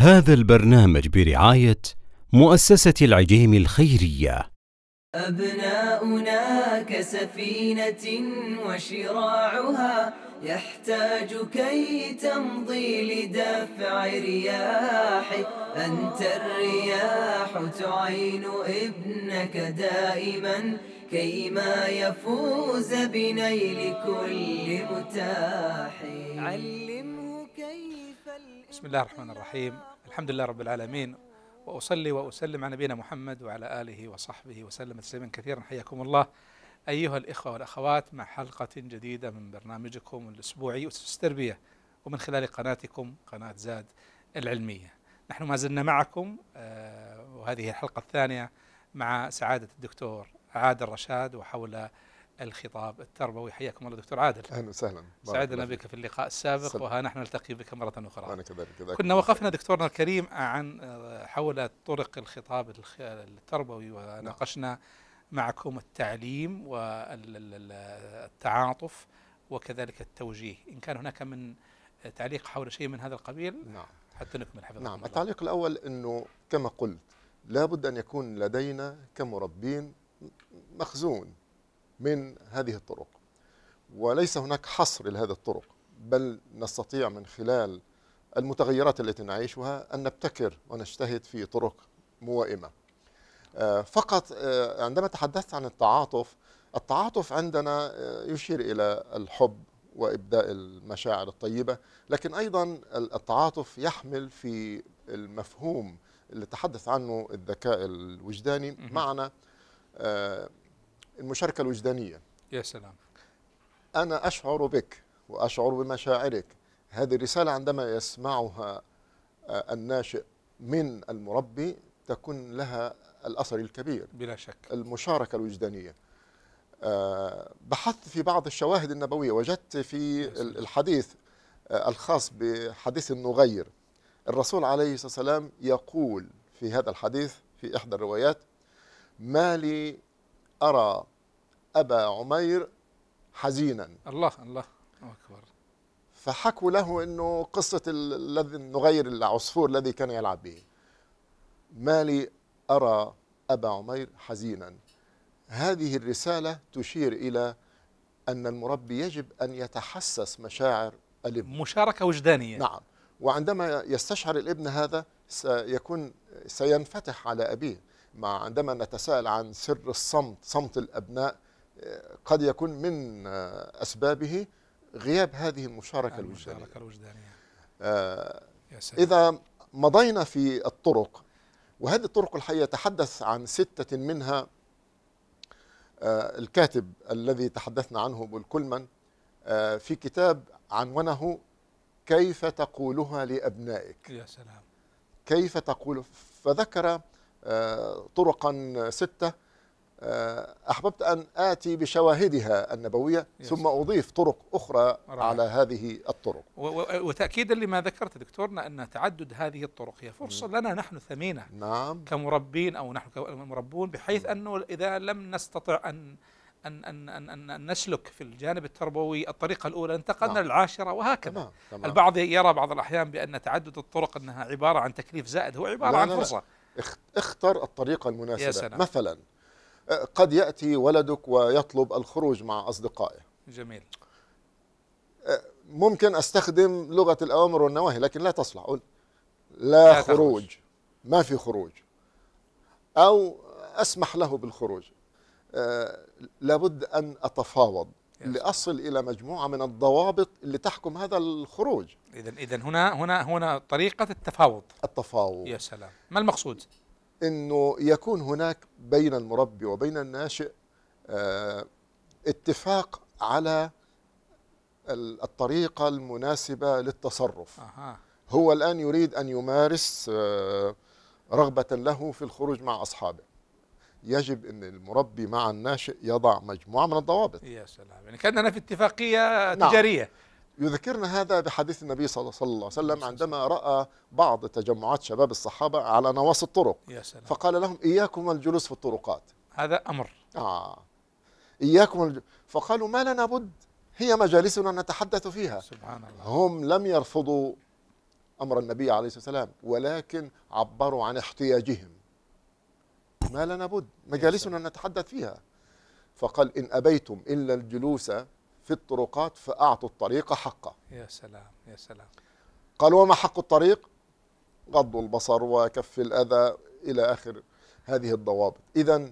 هذا البرنامج برعاية مؤسسة العجيم الخيرية. أبناؤنا كسفينة وشراعها يحتاج كي تمضي لدفع رياح. أنت الرياح تعين ابنك دائما كيما يفوز بنيل كل متاح. علمه كيف بسم الله الرحمن الرحيم. الحمد لله رب العالمين. وأصلي وأسلم على نبينا محمد وعلى آله وصحبه وسلم تسليما كثيرا. حياكم الله. أيها الإخوة والأخوات مع حلقة جديدة من برنامجكم الأسبوعي أسس التربية. ومن خلال قناتكم قناة زاد العلمية. نحن ما زلنا معكم آه، وهذه الحلقة الثانية مع سعادة الدكتور عادل رشاد. وحول الخطاب التربوي. حياكم الله دكتور عادل. أهلا وسهلا. سعدنا بك في اللقاء السابق سلام. وها نحن نلتقي بك مرة أخرى. أنا كذلك. كذلك كنا وقفنا دكتورنا الكريم عن آه، حول طرق الخطاب الخ- التربوي وناقشنا معكم التعليم والتعاطف وكذلك التوجيه. إن كان هناك من تعليق حول شيء من هذا القبيل نعم. حتى نكمل حفظكم نعم. الله. التعليق الأول إنه كما قلت لابد أن يكون لدينا كمربين مخزون. من هذه الطرق وليس هناك حصر لهذه الطرق بل نستطيع من خلال المتغيرات التي نعيشها أن نبتكر ونجتهد في طرق موائمة آه، فقط آه، عندما تحدثت عن التعاطف التعاطف عندنا آه، يشير إلى الحب وإبداء المشاعر الطيبة لكن أيضا التعاطف يحمل في المفهوم اللي تحدث عنه الذكاء الوجداني. معنى المشاركة الوجدانية. يا سلام. أنا أشعر بك وأشعر بمشاعرك. هذه الرسالة عندما يسمعها آه، الناشئ من المربي تكون لها الأثر الكبير. بلا شك. المشاركة الوجدانية. آه، بحثت في بعض الشواهد النبوية. وجدت في ال- الحديث آه، الخاص بحديث النغير. الرسول عليه الصلاة والسلام يقول في هذا الحديث في إحدى الروايات ما لي أرى أبا عمير حزينا. الله الله. أكبر. فحكوا له إنه قصة ال- الذي النغير العصفور الذي كان يلعب به. ما لي أرى أبا عمير حزينا. هذه الرسالة تشير إلى أن المربي يجب أن يتحسس مشاعر الابن مشاركة وجدانية. نعم. وعندما يستشعر الابن هذا سيكون سينفتح على أبيه. مع عندما نتساءل عن سر الصمت صمت الأبناء آه، قد يكون من آه، أسبابه غياب هذه المشاركة الوجدانية. آه، يا سلام. إذا مضينا في الطرق وهذه الطرق الحقيقة يتحدث عن ستة منها آه، الكاتب الذي تحدثنا عنه بالكلمن آه، في كتاب عنونه كيف تقولها لأبنائك. يا سلام. كيف تقول فذكر آه، طرقا ستة. آه، أحببت أن آتي بشواهدها النبوية. ثم أضيف طرق أخرى رائع. على هذه الطرق. وتأكيدا لما ذكرت دكتورنا أن تعدد هذه الطرق هي فرصة لنا نحن ثمينة. نعم. كمربين أو نحن كمربون بحيث أنه إذا لم نستطع ان ان ان, أن, أن نسلك في الجانب التربوي الطريقة الأولى انتقلنا نعم. للعاشرة وهكذا. تمام تمام. البعض يرى بعض الأحيان بأن تعدد الطرق أنها عبارة عن تكليف زائد هو عبارة لا، عن لا، لا. اختر الطريقة يا المناسبة سلام. مثلا قد يأتي ولدك ويطلب الخروج مع أصدقائه. جميل. ممكن أستخدم لغة الأوامر والنواهي لكن لا تصلح. أقول لا, لا تخرج. خروج. ما في خروج. أو أسمح له بالخروج. لابد أن أتفاوض. لأصل إلى مجموعة من الضوابط اللي تحكم هذا الخروج. اذا اذا هنا هنا هنا طريقة التفاوض. التفاوض. يا سلام. ما المقصود؟ إنه يكون هناك بين المربي وبين الناشئ آه، اتفاق على ال- الطريقة المناسبة للتصرف. أها. هو الآن يريد أن يمارس آه، رغبة له في الخروج مع أصحابه. يجب إن المربي مع الناشئ يضع مجموعة من الضوابط. يا سلام. يعني كأننا في اتفاقية نعم. تجارية. يذكرنا هذا بحديث النبي صلى الله عليه وسلم عندما رأى بعض تجمعات شباب الصحابة على نواصي الطرق. يا سلام. فقال لهم إياكم الجلوس في الطرقات. هذا أمر. آه. إياكم الج... فقالوا ما لنا بد؟ هي مجالسنا نتحدث فيها. سبحان الله. هم لم يرفضوا أمر النبي عليه الصلاة والسلام ولكن عبروا عن احتياجهم. ما لنا بد مجالسنا نتحدث فيها. فقال إن أبيتم إلا الجلوس في الطرقات فأعطوا الطريق حقه يا سلام يا سلام. قال وما حق الطريق؟ غض البصر وكف الأذى إلى آخر هذه الضوابط. إذا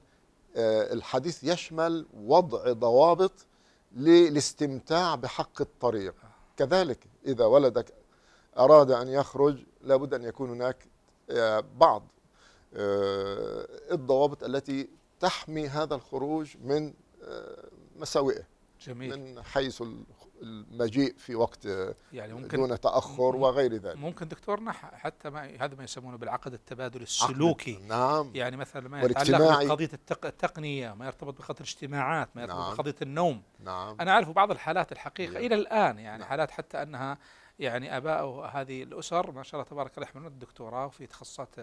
الحديث يشمل وضع ضوابط للاستمتاع بحق الطريق. كذلك إذا ولدك أراد أن يخرج لابد أن يكون هناك آه، بعض آه، الضوابط التي تحمي هذا الخروج من آه، مساوئه جميل من حيث المجيء في وقت يعني ممكن دون تأخر وغير ذلك ممكن دكتورنا حتى ما هذا ما يسمونه بالعقد التبادل السلوكي نعم يعني مثلا ما يتعلق. بقضية التق... التقنية ما يرتبط بقضية الاجتماعات ما يرتبط نعم. بقضية النوم نعم أنا أعرف بعض الحالات الحقيقة نعم. إلى الآن يعني نعم. حالات حتى أنها يعني أباء هذه الأسر ما شاء الله تبارك الله يحملون الدكتوراه وفي تخصصات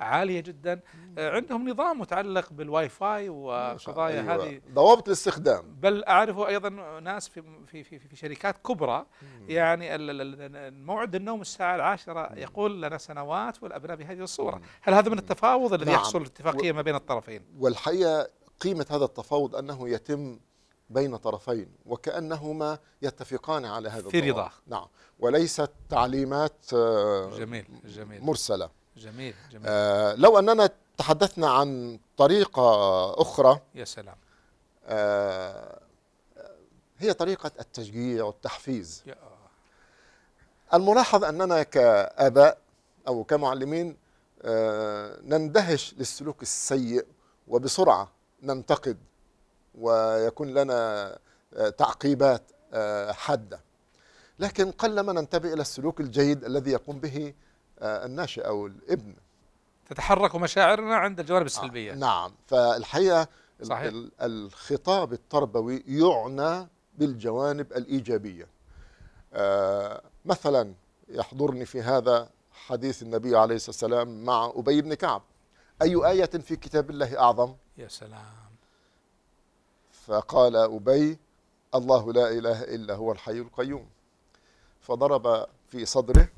عالية جدا آه، عندهم نظام متعلق بالواي فاي وقضايا. أيوة. هذه ضوابط الاستخدام بل اعرف أيضا ناس في في في, في شركات كبرى يعني ال- ال- موعد النوم الساعة العاشرة يقول لنا سنوات والأبناء بهذه الصورة مم. هل هذا من التفاوض الذي نعم. يحصل اتفاقية ما بين الطرفين والحقيقة قيمة هذا التفاوض أنه يتم بين طرفين وكأنهما يتفقان على هذا في. رضا. نعم. وليست تعليمات آه، جميل جميل. مرسلة. جميل جميل. آه، لو أننا تحدثنا عن طريقة أخرى يا سلام. آه، هي طريقة التشجيع والتحفيز. يا الملاحظ أننا كآباء أو كمعلمين آه، نندهش للسلوك السيء وبسرعة ننتقد ويكون لنا آه، تعقيبات آه، حادة. لكن قلما ننتبه إلى السلوك الجيد الذي يقوم به آه، الناشئ أو الابن. تتحرك مشاعرنا عند الجوانب السلبية. نعم. فالحقيقة ال- صحيح. ال- الخطاب التربوي يعنى بالجوانب الإيجابية. آه، مثلا يحضرني في هذا حديث النبي عليه الصلاة والسلام مع أبي بن كعب. أي آية في كتاب الله أعظم؟ يا سلام. فقال أبي الله لا إله إلا هو الحي القيوم. فضرب في صدره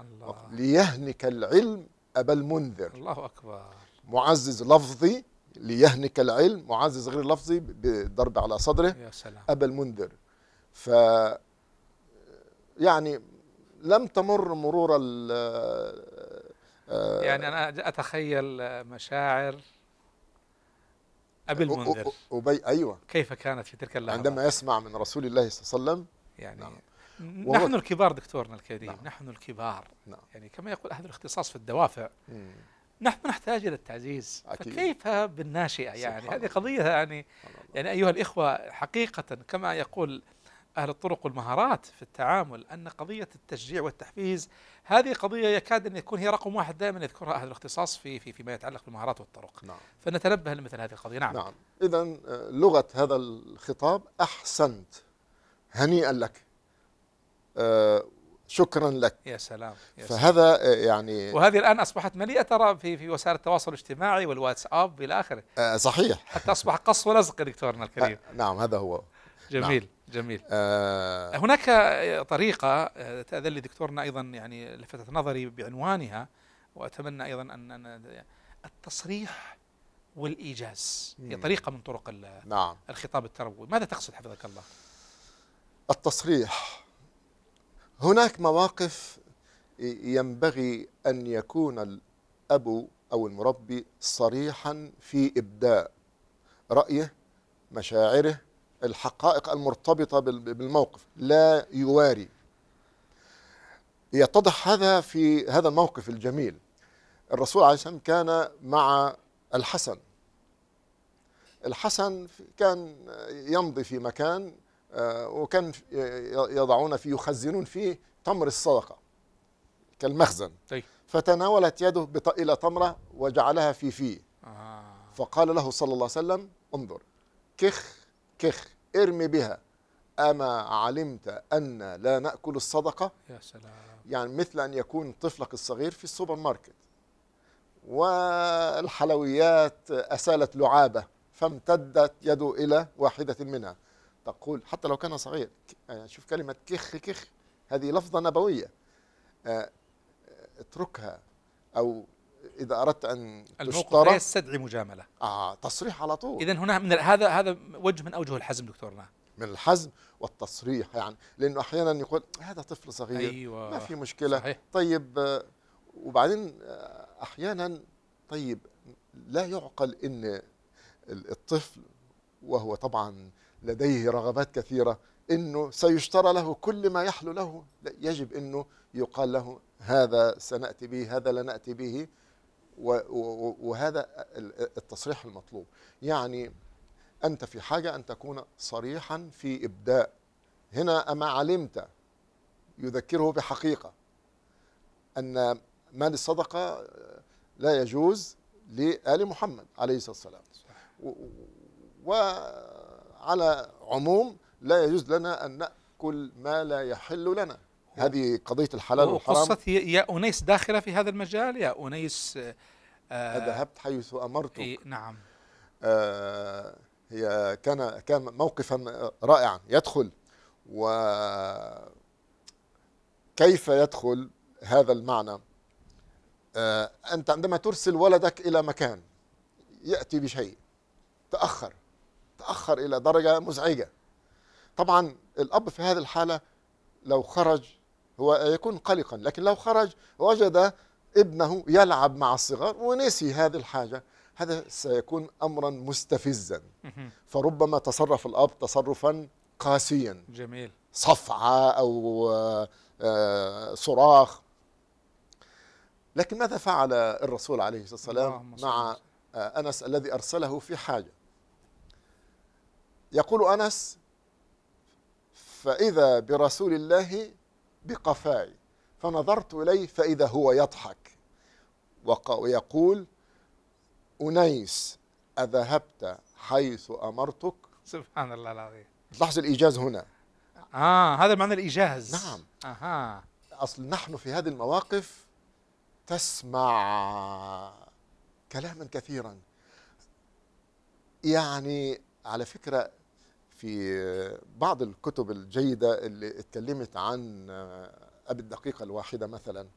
الله. ليهنك العلم أبا المنذر. الله أكبر. معزز لفظي ليهنك العلم معزز غير لفظي بالضرب على صدره يا سلام. أبا المنذر. ف يعني لم تمر مرور ال يعني أنا أتخيل مشاعر أبي أ- أ- المنذر أبي أيوة كيف كانت في تلك اللحظة عندما يسمع من رسول الله صلى الله عليه وسلم يعني نعم. نحن الكبار دكتورنا الكريم نعم. نحن الكبار نعم. يعني كما يقول أهل الاختصاص في الدوافع مم. نحن نحتاج إلى التعزيز أكيد. فكيف بالناشئة يعني هذه. قضية يعني. يعني أيها الإخوة حقيقة كما يقول أهل الطرق والمهارات في التعامل أن قضية التشجيع والتحفيز هذه قضية يكاد أن يكون هي رقم واحد دائما يذكرها أهل الاختصاص في في فيما يتعلق بالمهارات والطرق. نعم. فنتنبه لمثل هذه القضية. نعم, نعم. إذا لغة هذا الخطاب أحسنت هنيئا لك. آه، شكرا لك. يا سلام يا سلام. فهذا آه، يعني وهذه الآن أصبحت مليئة ترى في في وسائل التواصل الاجتماعي والواتساب إلى آخره. آه، صحيح. حتى أصبح قص ولزق دكتورنا الكريم. آه، نعم هذا هو. جميل جميل. آه، هناك طريقة تأذن لي دكتورنا أيضا يعني لفتت نظري بعنوانها وأتمنى أيضا أن أن التصريح والإيجاز. هي. طريقة من طرق نعم. الخطاب التربوي. ماذا تقصد حفظك الله؟ التصريح. هناك مواقف ينبغي أن يكون الأب أو المربي صريحا في إبداء رأيه مشاعره الحقائق المرتبطة بال- بالموقف لا يواري. يتضح هذا في هذا الموقف الجميل. الرسول عليه والسلام كان مع الحسن. الحسن كان يمضي في مكان آه، وكان يضعون فيه يخزنون فيه تمر الصدقة كالمخزن. طيب. فتناولت يده بطائلة تمرة وجعلها في فيه. آه. فقال له صلى الله عليه وسلم انظر كخ كخ ارمي بها. أما علمت أن لا نأكل الصدقة؟ يا سلام. يعني مثل أن يكون طفلك الصغير في السوبر ماركت. والحلويات أسالت لعابة فامتدت يده إلى واحدة منها. تقول حتى لو كان صغير يعني شوف كلمة كخ كخ هذه لفظة نبوية. آه، اتركها أو إذا أردت أن الموقف لا يستدعي مجامله آه تصريح على طول. اذا هنا من هذا هذا وجه من أوجه الحزم دكتورنا من الحزم والتصريح يعني. لأنه أحيانا يقول هذا طفل صغير أيوه. ما في مشكلة. صحيح. طيب آه، وبعدين آه، أحيانا طيب لا يعقل إن ال- الطفل وهو طبعا لديه رغبات كثيرة إنه سيشترى له كل ما يحلو له. لا يجب إنه يقال له هذا سنأتي به هذا لا ناتي به. وهذا ال- التصريح المطلوب. يعني أنت في حاجة أن تكون صريحا في إبداء. هنا أما علمت يذكره بحقيقة أن مال الصدقه لا يجوز لآل محمد عليه الصلاة والسلام. وعلى عموم لا يجوز لنا أن نأكل ما لا يحل لنا. هذه قضية الحلال والحرام. وقصة يا أنيس داخلة في هذا المجال يا أنيس آه، آه، ذهبت حيث أمرتك. إيه، نعم. آه، هي كان كان موقفا رائعا. يدخل. وكيف يدخل هذا المعنى؟ آه، أنت عندما ترسل ولدك إلى مكان يأتي بشيء. تأخر. تأخر إلى درجة مزعجة. طبعا الأب في هذه الحالة لو خرج هو يكون قلقا لكن لو خرج وجد ابنه يلعب مع الصغار ونسي هذه الحاجة هذا سيكون أمرا مستفزا. فربما تصرف الأب تصرفا قاسيا. جميل. صفعة أو آه، صراخ. لكن ماذا فعل الرسول عليه الصلاة والسلام مع. آه، أنس الذي أرسله في حاجة؟ يقول أنس فإذا برسول الله بقفاي. فنظرت إليه فإذا هو يضحك. ويقول أنيس أذهبت حيث أمرتك؟ سبحان الله العظيم. لاحظ الإيجاز هنا. آه هذا معنى الإيجاز. نعم. أها. أصل نحن في هذه المواقف تسمع كلاما كثيرا. يعني على فكرة في بعض الكتب الجيدة اللي اتكلمت عن أبي الدقيقة الواحدة مثلا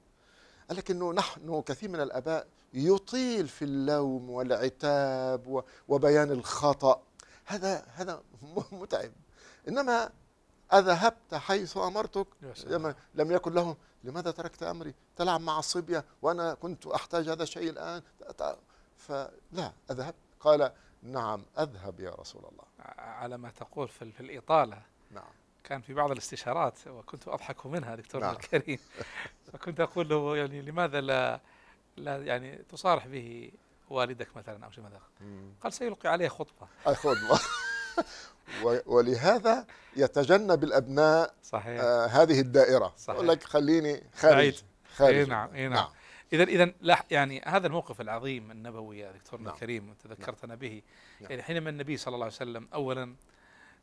قال لك إنه نحن كثير من الآباء يطيل في اللوم والعتاب وبيان الخطأ. هذا هذا متعب. إنما أذهبت حيث أمرتك. لما لم يكن لهم لماذا تركت أمري؟ تلعب مع الصبيه وأنا كنت أحتاج هذا الشيء الآن؟ فلا اذهب قال نعم أذهب يا رسول الله. على ما تقول في, في الإطالة. نعم. كان في بعض الاستشارات وكنت أضحك منها دكتورنا نعم. الكريم. فكنت أقول له يعني لماذا لا لا يعني تصارح به والدك مثلا أو شيء مم. قال سيلقي عليه خطبة. أخذ و- ولهذا يتجنب الأبناء صحيح. آه هذه الدائرة. صحيح. يقول لك خليني بعيد. خارج. خارج إيه نعم، إيه نعم. اذا اذا يعني هذا الموقف العظيم النبوي يا دكتورنا نعم. الكريم انت ذكرتنا به نعم. يعني حينما النبي صلى الله عليه وسلم اولا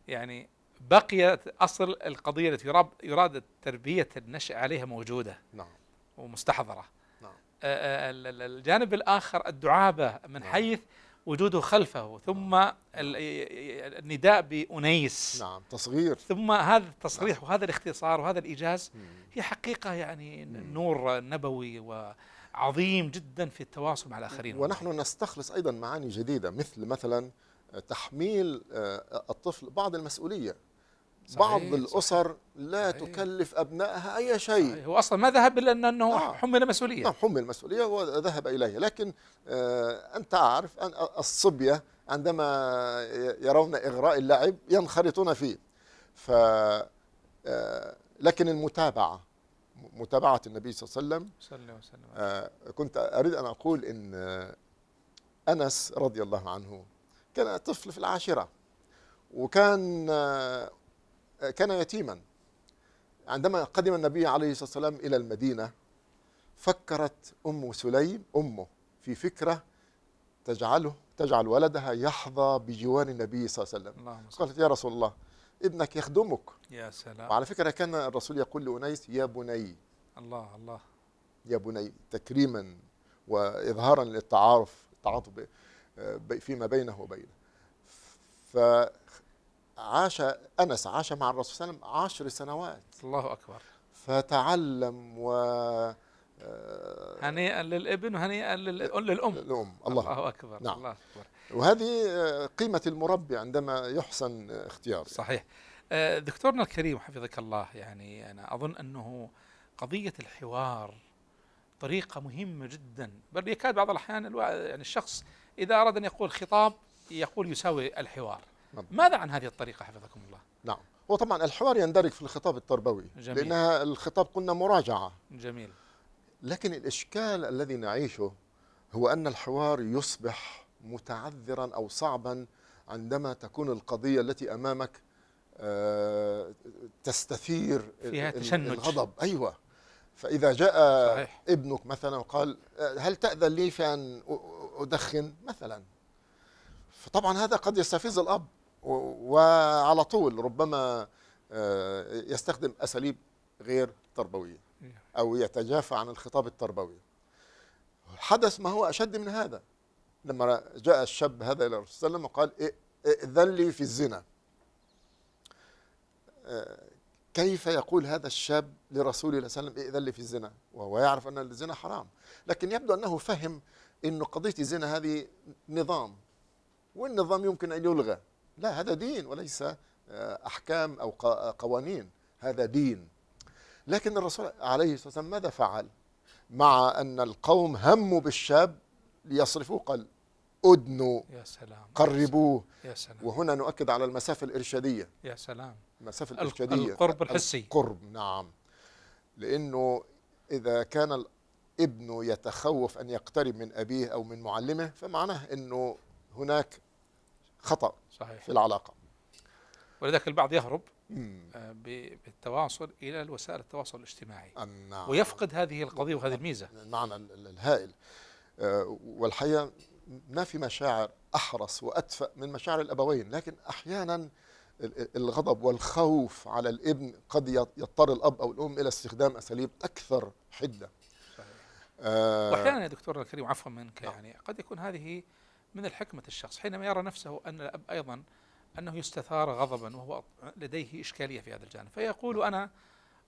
يعني بقيت أصل القضية التي يراد يراد تربية النشء عليها موجودة نعم ومستحضرة نعم. ال- ال- الجانب الآخر الدعابة من نعم. حيث وجوده خلفه ثم ال- النداء بأنيس نعم تصغير ثم هذا التصريح وهذا الاختصار وهذا الإيجاز مم. هي حقيقة يعني مم. نور نبوي وعظيم جدا في التواصل مع الآخرين. ونحن نستخلص أيضا معاني جديدة مثل مثلا تحميل آه، الطفل بعض المسؤولية. صحيح، بعض صحيح. الأسر لا صحيح. تكلف أبنائها أي شيء. هو أصلا ما ذهب إلا أنه نعم. حمل مسؤولية. نعم حمل المسؤولية وذهب إليه. لكن آه، أنت عارف أن الصبية عندما يرون إغراء اللعب ينخرطون فيه. ف آه، لكن المتابعة متابعة النبي صلى الله عليه وسلم. صلى الله عليه وسلم. آه، كنت أريد أن أقول إن آه، أنس رضي الله عنه كان طفل في العاشرة وكان آه، كان يتيما. عندما قدم النبي عليه الصلاة والسلام إلى المدينة فكرت أم سليم أمه في فكرة تجعله تجعل ولدها يحظى بجوار النبي صلى الله عليه وسلم. قالت يا رسول الله ابنك يخدمك. يا سلام. وعلى فكرة كان الرسول يقول لأنيس يا بني الله الله. يا بني تكريما وإظهارا للتعارف التعاطف فيما بينه وبينه. فعاش أنس عاش مع الرسول صلى الله عليه وسلم عشر سنوات. الله أكبر. فتعلم و آه، هنيئا للابن وهنيئا لل- للأم. الأم الله. الله أكبر نعم. الله أكبر. وهذه آه، قيمة المربي عندما يحسن اختياره. صحيح. آه، دكتورنا الكريم حفظك الله. يعني أنا أظن أنه قضية الحوار طريقة مهمة جدا. بل يكاد بعض الأحيان الوا- يعني الشخص إذا أراد أن يقول خطاب يقول يساوي الحوار. نعم. ماذا عن هذه الطريقة حفظكم الله؟ نعم. هو طبعا الحوار يندرج في الخطاب التربوي جميل. لأنها الخطاب قلنا مراجعة. جميل. لكن الإشكال الذي نعيشه هو أن الحوار يصبح متعذرا أو صعبا عندما تكون القضية التي أمامك آه، تستثير فيها تشنج. الغضب. أيوة. فإذا جاء صحيح. ابنك مثلا وقال آه، هل تأذن لي في أن أدخن؟ مثلا. فطبعا هذا قد يستفز الأب وعلى طول ربما آه، يستخدم أساليب غير تربوية أو يتجافى عن الخطاب التربوي. حدث ما هو أشد من هذا. لما جاء الشاب هذا إلى الرسول صلى الله عليه وسلم وقال "إ- ائذن لي في الزنا. آه، كيف يقول هذا الشاب لرسول الله صلى الله عليه وسلم ائذن لي في الزنا. وهو يعرف أن الزنا حرام. لكن يبدو أنه فهم أن قضية الزنا هذه نظام والنظام يمكن أن يلغى. لا هذا دين وليس آه، أحكام أو ق- قوانين. هذا دين. لكن الرسول عليه الصلاة والسلام ماذا فعل؟ مع أن القوم هموا بالشاب ليصرفوه قال أدنوا يا سلام. قربوه. يا سلام. وهنا نؤكد على المسافة الإرشادية. يا سلام. المسافة الإرشادية. القرب الحسي. القرب نعم. لأنه إذا كان الابن يتخوف أن يقترب من أبيه أو من معلمه فمعناه أنه هناك خطأ صحيح. في العلاقة. ولذلك البعض يهرب مم. آه، بالتواصل إلى وسائل التواصل الاجتماعي. نعم. ويفقد هذه القضية وهذه الميزة. المعنى ال- ال- الهائل. آه، والحقيقة ما في مشاعر أحرص وأدفأ من مشاعر الأبوين لكن ال- الغضب والخوف على الابن قد يضطر الأب أو الأم إلى استخدام أساليب أكثر حدة صحيح. آه، واحيانا يا دكتور الكريم عفوا منك نعم. يعني قد يكون هذه من الحكمة الشخص حينما يرى نفسه أن الأب أيضا أنه يستثار غضبا وهو لديه إشكالية في هذا الجانب فيقول أنا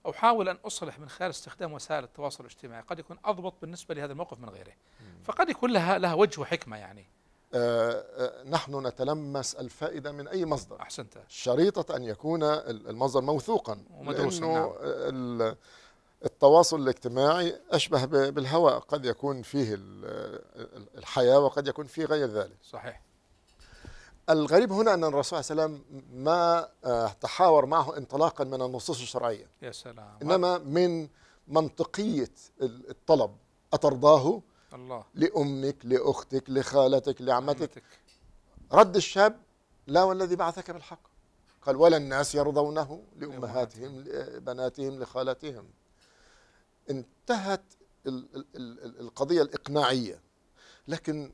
أحاول أن أصلح من خلال استخدام وسائل التواصل الاجتماعي. قد يكون أضبط بالنسبة لهذا الموقف من غيره. فقد يكون لها لها وجه وحكمة يعني. آه، آه، نحن نتلمس الفائدة من أي مصدر. أحسنت. شريطة أن يكون ال- المصدر موثوقا. ومدروساً، لأنه نعم. ال- التواصل الاجتماعي أشبه بالهواء. قد يكون فيه ال- ال- الحياة وقد يكون فيه غير ذلك. صحيح. الغريب هنا أن الرسول صلى الله عليه وسلم ما آه، تحاور معه انطلاقا من النصوص الشرعية. يا سلام. إنما من منطقية ال- الطلب. أترضاه؟ الله. لأمك لأختك لخالتك لعمتك. عمتك. رد الشاب لا والذي بعثك بالحق. قال ولا الناس يرضونه لأمهاتهم لبناتهم لخالاتهم انتهت ال- ال- ال- القضية الإقناعية. لكن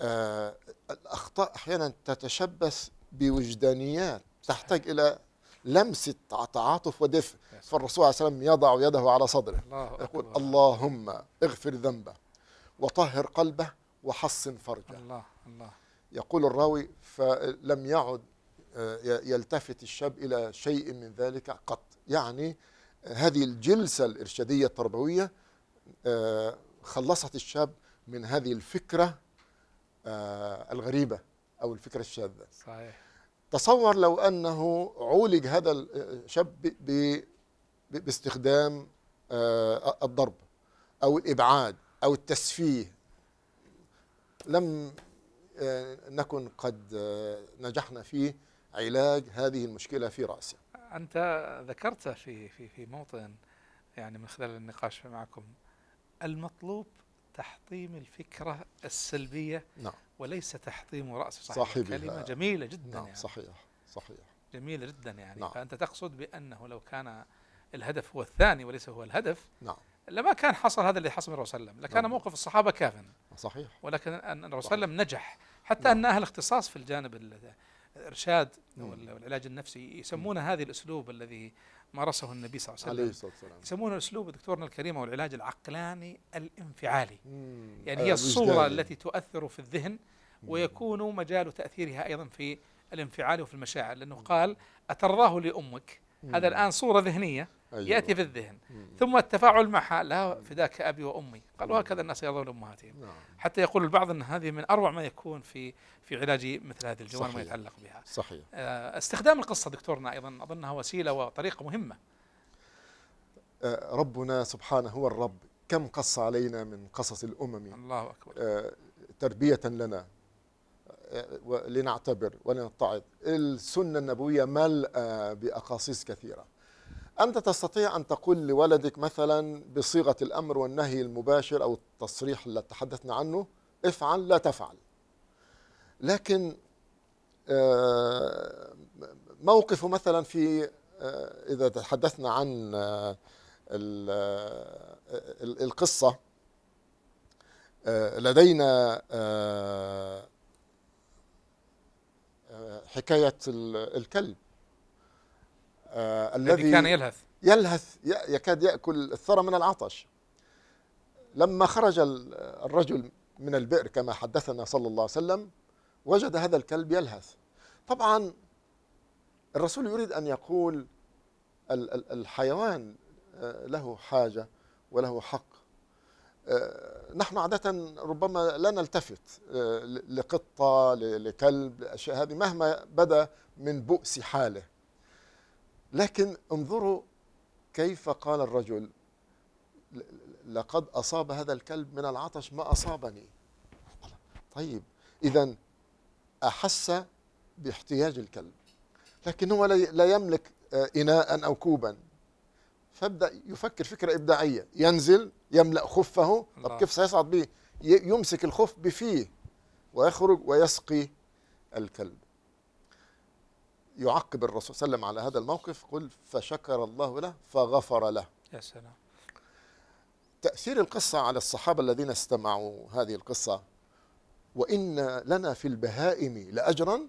الأخطاء أحيانا تتشبث بوجدانيات تحتاج إلى لمسة تعاطف ودفء. فالرسول عليه السلام يضع يده على صدره. الله يقول أكبر. اللهم اغفر ذنبه وطهر قلبه وحصن فرجه. الله الله. يقول الراوي فلم يعد آه، يلتفت الشاب إلى شيء من ذلك قط. يعني آه، هذه الجلسة الإرشادية التربوية آه، خلصت الشاب من هذه الفكرة آه، الغريبة أو الفكرة الشاذة. صحيح. تصور لو أنه عولج هذا الشاب باستخدام آه، الضرب أو الإبعاد أو التسفيه. لم آه، نكن قد نجحنا في علاج هذه المشكلة في رأسه أنت ذكرت في في في موطن يعني من خلال النقاش معكم المطلوب تحطيم الفكرة السلبية نعم. وليس تحطيم رأس صاحب صاحبها. كلمه جميلة جدا نعم يعني. صحيح صحيح. جميلة جدا يعني. نعم. فأنت تقصد بأنه لو كان الهدف هو الثاني وليس هو الهدف نعم. لما كان حصل هذا اللي حصل من الرسول صلى الله عليه وسلم لكان نعم. موقف الصحابة كافا صحيح. ولكن أن الرسول صلى الله عليه وسلم نجح. حتى أن أهل اختصاص في الجانب ال- الإرشاد مم. وال- والعلاج النفسي يسمون هذه الأسلوب الذي مارسه النبي صلى الله عليه عليه وسلم. الصلاة والسلام. يسمونه أسلوب دكتورنا الكريم أو العلاج العقلاني الانفعالي. مم. يعني آه، هي الصورة وجداني. التي تؤثر في الذهن ويكون مجال تأثيرها أيضا في الانفعال وفي المشاعر. لأنه قال اترضاه لأمك. هذا مم. الآن صورة ذهنية. أيوة. يأتي في الذهن. مم. ثم التفاعل معها لا فداك أبي وأمي. قال وهكذا الناس يرضون أمهاتهم نعم. حتى يقول البعض أن هذه من أروع ما يكون في في علاج مثل هذه الجوانب ما. يتعلق بها. صحيح. آه، استخدام القصة دكتورنا أيضا أظنها وسيلة وطريقة مهمة. آه، ربنا سبحانه هو الرب. كم قص علينا من قصص الأمم. الله أكبر. آه، تربية لنا. ولنعتبر ولنتعظ. السنة النبوية ملأى بأقاصيص كثيرة. أنت تستطيع أن تقول لولدك مثلا بصيغة الأمر والنهي المباشر أو التصريح اللي تحدثنا عنه افعل لا تفعل. لكن آه، موقفه مثلا في آه، إذا تحدثنا عن آه، ال- ال- القصة لدينا حكاية ال- الكلب. آه، الذي كان يلهث. يلهث يكاد يأكل الثرى من العطش. لما خرج ال- الرجل من البئر كما حدثنا صلى الله عليه وسلم وجد هذا الكلب يلهث. طبعا الرسول يريد أن يقول ال- ال- الحيوان آه، له حاجة وله حق. آه، نحن عادة ربما لا نلتفت آه، لقطة لكلب الأشياء هذه مهما بدا من بؤس حاله. لكن انظروا كيف قال الرجل لقد أصاب هذا الكلب من العطش ما أصابني. طيب إذا أحس باحتياج الكلب لكن هو لا يملك آه، إناء أو كوبا. فابدأ يفكر فكرة إبداعية ينزل يملأ خفه. طب كيف سيصعد به؟ يمسك الخف بفيه ويخرج ويسقي الكلب. يعقب الرسول صلى الله عليه وسلم على هذا الموقف قل فشكر الله له فغفر له. يا سلام. تأثير القصة على الصحابة الذين استمعوا هذه القصة وإن لنا في البهائم لأجرا.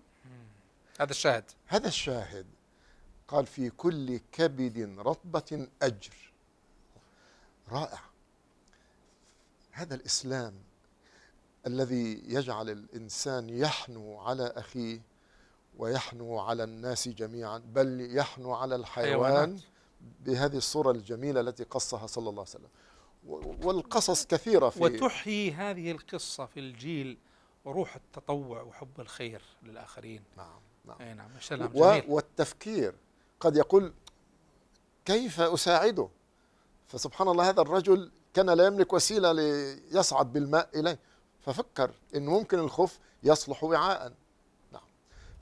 هذا الشاهد. هذا الشاهد قال في كل كبد رطبة أجر. رائع. هذا الإسلام الذي يجعل الإنسان يحنو على أخيه ويحنو على الناس جميعا بل يحنو على الحيوان. بهذه الصورة الجميلة التي قصها صلى الله عليه وسلم. والقصص كثيرة في وتحيي هذه القصة في الجيل روح التطوع وحب الخير للآخرين. نعم نعم. أي نعم سلام و- جميل. والتفكير. قد يقول كيف أساعده؟ فسبحان الله هذا الرجل كان لا يملك وسيلة ليصعد بالماء إليه. ففكر أنه ممكن الخف يصلح وعاء.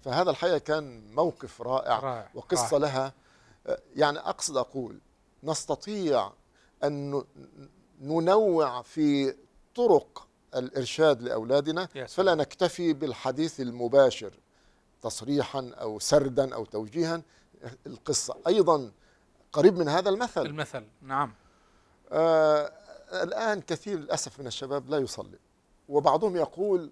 فهذا الحقيقة كان موقف رائع رائع وقصة رائع. لها يعني أقصد أقول نستطيع أن ن- ننوع في طرق يا سلام. فلا نكتفي بالحديث المباشر تصريحا أو سردا أو توجيها القصة أيضا قريب من هذا المثل المثل نعم آه الآن كثير للأسف من الشباب لا يصلي وبعضهم يقول آه،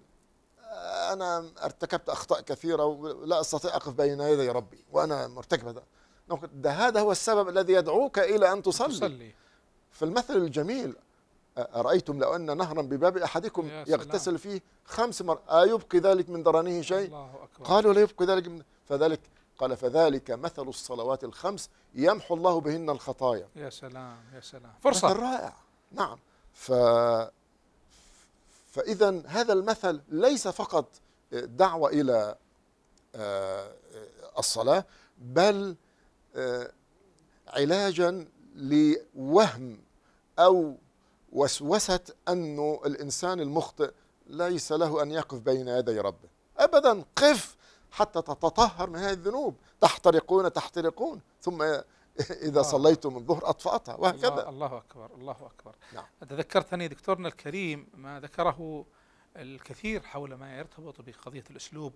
أنا ارتكبت أخطاء كثيرة ولا أستطيع أقف بين يدي ربي وأنا مرتكب هذا. نقول ده هذا هو السبب الذي يدعوك إلى أن تصلي. تصلي. فالمثل الجميل آه، أرأيتم لو أن نهرا بباب أحدكم. يغتسل فيه خمس مرات أيبقي ذلك من درنه شيء؟ الله أكبر. قالوا لا يبقي ذلك من فذلك قال فذلك مثل الصلوات الخمس يمحو الله بهن الخطايا. يا سلام يا سلام. مثل فرصة. رائع. نعم. ف فإذا هذا المثل ليس فقط دعوة إلى آه، الصلاة بل آه، علاجا لوهم أو وسوسة أنه الإنسان المخطئ ليس له أن يقف بين يدي ربه. أبدا قف حتى تتطهر من هذه الذنوب. تحترقون تحترقون. ثم إذا آه. صليتم الظهر أطفأتها الله, وهكذا. الله أكبر الله أكبر. نعم. تذكرتني دكتورنا الكريم ما ذكره الكثير حول ما يرتبط بقضية الأسلوب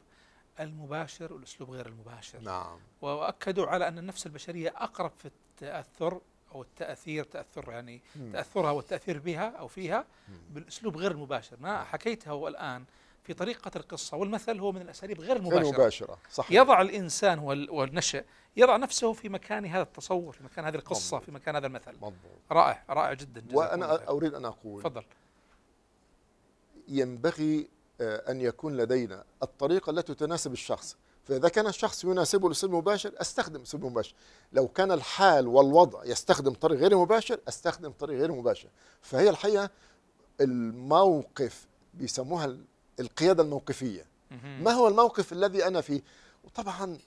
المباشر والأسلوب غير المباشر. نعم. وأكدوا على أن النفس البشرية أقرب في التأثر أو التأثير تأثر يعني مم. تأثرها والتأثير بها أو فيها. بالأسلوب غير المباشر. ما حكيته الآن في طريقة القصة والمثل هو من الأساليب غير غير المباشرة. مباشرة صحيح. يضع الإنسان وال- والنشأ يضع نفسه في مكان هذا التصور في مكان هذه القصة مضبوط. في مكان هذا المثل. مضبوط. رائع رائع جدا وأنا. أريد أن أقول تفضل. ينبغي آه، أن يكون لدينا الطريقة التي تناسب الشخص. فإذا كان الشخص يناسبه الأسلوب المباشر أستخدم أسلوب مباشر. لو كان الحال والوضع يستخدم طريق غير مباشر أستخدم طريق غير مباشر. فهي الحقيقة الموقف بيسموها ال- القيادة الموقفية. ما هو الموقف الذي أنا فيه؟ وطبعا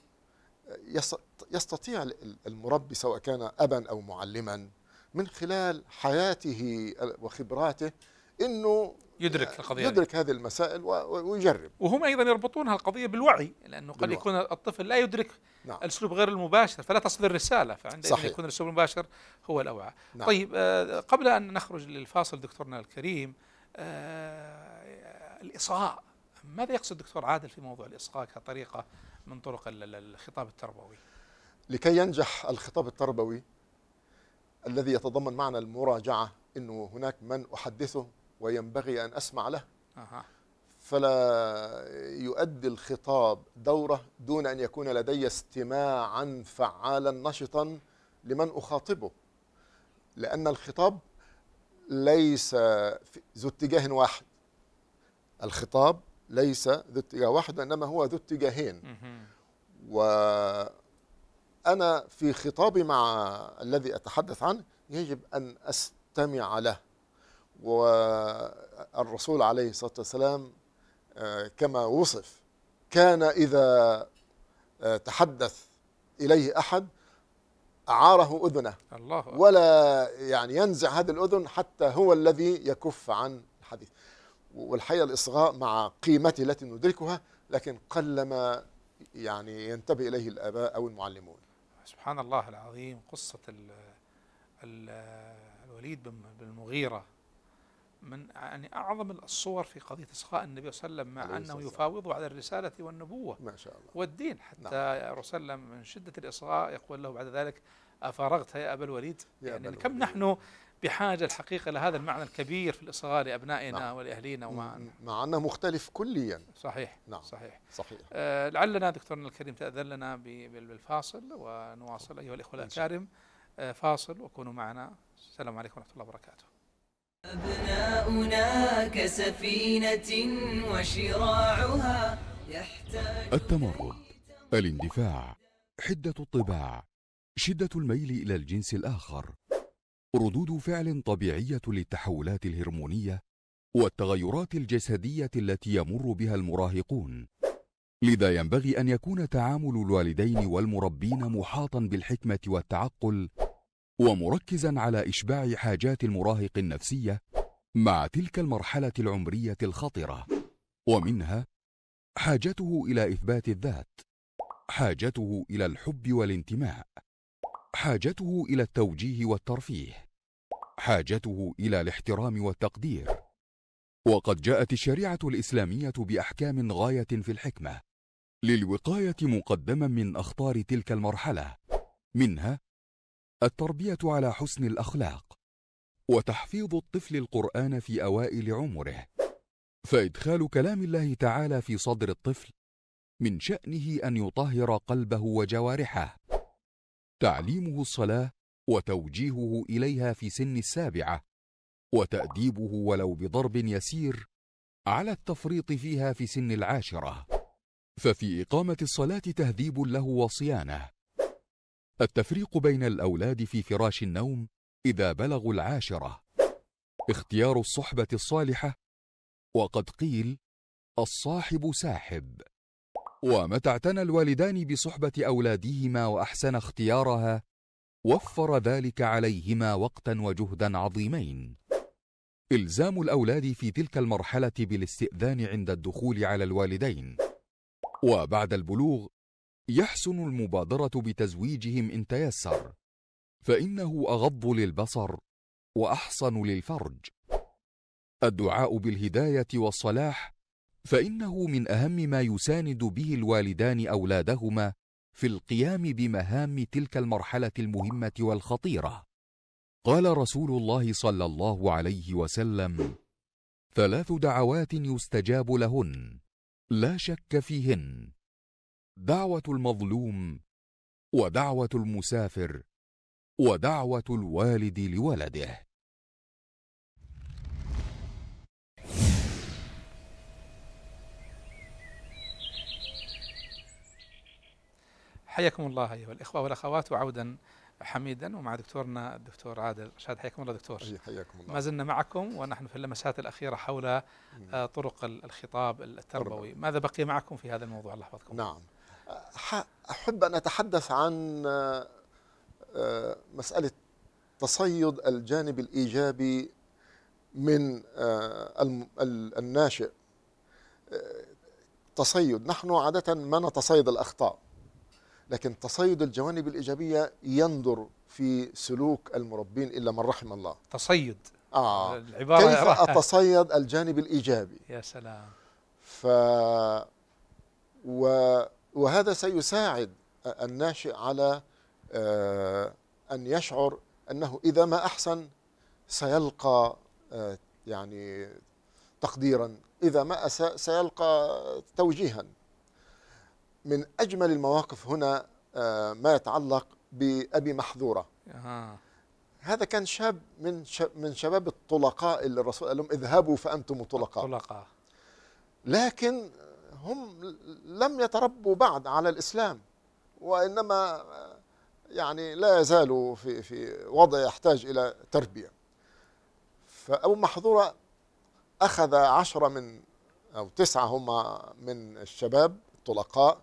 يس- يستطيع ال- المربي سواء كان أبا أو معلما من خلال حياته وخبراته أنه يدرك القضية هذه. يدرك هذه المسائل ويجرب وهم أيضا يربطون القضية بالوعي لأنه قد بالوعي. يكون الطفل لا يدرك نعم الأسلوب غير المباشر فلا تصل الرساله فعندئذ. يكون الأسلوب المباشر هو الأوعى نعم. طيب آه، قبل أن نخرج للفاصل دكتورنا الكريم آه، الإصغاء ماذا يقصد دكتور عادل في موضوع الإصغاء كطريقة من طرق ال- ال- الخطاب التربوي لكي ينجح الخطاب التربوي الذي يتضمن معنى المراجعة أنه هناك من أحدثه وينبغي أن أسمع له. أها. فلا يؤدي الخطاب دوره دون أن يكون لدي استماعا فعالا نشطا لمن أخاطبه. لأن الخطاب ليس ذو اتجاه واحد. الخطاب ليس ذو اتجاه واحد وإنما هو ذو اتجاهين. وأنا في خطابي مع الذي أتحدث عنه يجب أن أستمع له. والرسول عليه الصلاة والسلام آه، كما وصف كان إذا آه، تحدث إليه أحد أعاره أذنه. الله. ولا يعني ينزع هذه الأذن حتى هو الذي يكف عن الحديث. والحقيقة الإصغاء مع قيمته التي ندركها لكن قلما يعني ينتبه إليه الآباء أو المعلمون. سبحان الله العظيم قصة ال ال الوليد بن بن المغيرة. من يعني أعظم الصور في قضية إصغاء النبي صلى الله عليه وسلم مع أنه. يفاوضه على الرسالة والنبوة ما شاء الله والدين حتى نعم. الرسول صلى الله عليه وسلم من شدة الإصغاء يقول له بعد ذلك أفرغت يا أبا الوليد يا يعني أبا كم الوليد. نحن بحاجة الحقيقة لهذا المعنى الكبير في الإصغاء لأبنائنا نعم. ولأهلينا وما مع أنه مختلف كليا صحيح نعم. صحيح صحيح آه، لعلنا دكتورنا الكريم تأذن لنا بالفاصل ونواصل أيها الإخوة الأكارم آه، فاصل وكونوا معنا السلام عليكم ورحمة الله وبركاته أبناؤنا كسفينة وشراعها يحتاج التمرد الاندفاع حدة الطباع شدة الميل إلى الجنس الآخر ردود فعل طبيعية للتحولات الهرمونية والتغيرات الجسدية التي يمر بها المراهقون. لذا ينبغي أن يكون تعامل الوالدين والمربين محاطا بالحكمة والتعقل ومركزا على إشباع حاجات المراهق النفسية مع تلك المرحلة العمرية الخطرة ومنها حاجته إلى إثبات الذات حاجته إلى الحب والانتماء حاجته إلى التوجيه والترفيه حاجته إلى الاحترام والتقدير. وقد جاءت الشريعة الإسلامية بأحكام غاية في الحكمة للوقاية مقدما من أخطار تلك المرحلة منها التربية على حسن الأخلاق وتحفيظ الطفل القرآن في أوائل عمره. فإدخال كلام الله تعالى في صدر الطفل من شأنه أن يطهر قلبه وجوارحه. تعليمه الصلاة وتوجيهه إليها في سن السابعة وتأديبه ولو بضرب يسير على التفريط فيها في سن العاشرة. ففي إقامة الصلاة تهذيب له وصيانه. التفريق بين الأولاد في فراش النوم إذا بلغوا العاشرة. اختيار الصحبة الصالحة. وقد قيل الصاحب ساحب. ومتى اعتنى الوالدان بصحبة أولادهما وأحسن اختيارها وفر ذلك عليهما وقتا وجهدا عظيمين. إلزام الأولاد في تلك المرحلة بالاستئذان عند الدخول على الوالدين. وبعد البلوغ يحسن المبادرة بتزويجهم إن تيسر فإنه أغض للبصر واحصن للفرج. الدعاء بالهداية والصلاح فإنه من أهم ما يساند به الوالدان أولادهما في القيام بمهام تلك المرحلة المهمة والخطيرة. قال رسول الله صلى الله عليه وسلم ثلاث دعوات يستجاب لهن لا شك فيهن دعوة المظلوم ودعوة المسافر ودعوة الوالد لولده. حياكم الله أيها الإخوة والأخوات وعودا حميدا ومع دكتورنا الدكتور عادل رشاد حياكم الله دكتور. حياكم الله. ما زلنا معكم ونحن في اللمسات الأخيرة حول آه، طرق ال- الخطاب التربوي. ماذا بقي معكم في هذا الموضوع؟ الله يحفظكم. نعم. أحب أن أتحدث عن آه، مسألة تصيد الجانب الإيجابي من آه، الناشئ. آه، تصيد. نحن عادة ما نتصيد الأخطاء لكن تصيد الجوانب الإيجابية يندر في سلوك المربين إلا من رحم الله. تصيد. آه. العبارة كيف رائعة. أتصيد الجانب الإيجابي؟ يا سلام. ف و... وهذا سيساعد الناشئ على آه، أن يشعر أنه إذا ما أحسن سيلقى آه، يعني تقديرا إذا ما أساء سيلقى توجيها من أجمل المواقف هنا آه، ما يتعلق بأبي محذورة. هذا كان شاب من. من شباب الطلقاء اللي الرسول قال لهم اذهبوا فأنتم طلقاء طلقاء لكن هم لم يتربوا بعد على الإسلام وإنما يعني لا يزالوا في في وضع يحتاج إلى تربية. فأبو محظورة أخذ عشرة من أو تسعة هم من الشباب الطلقاء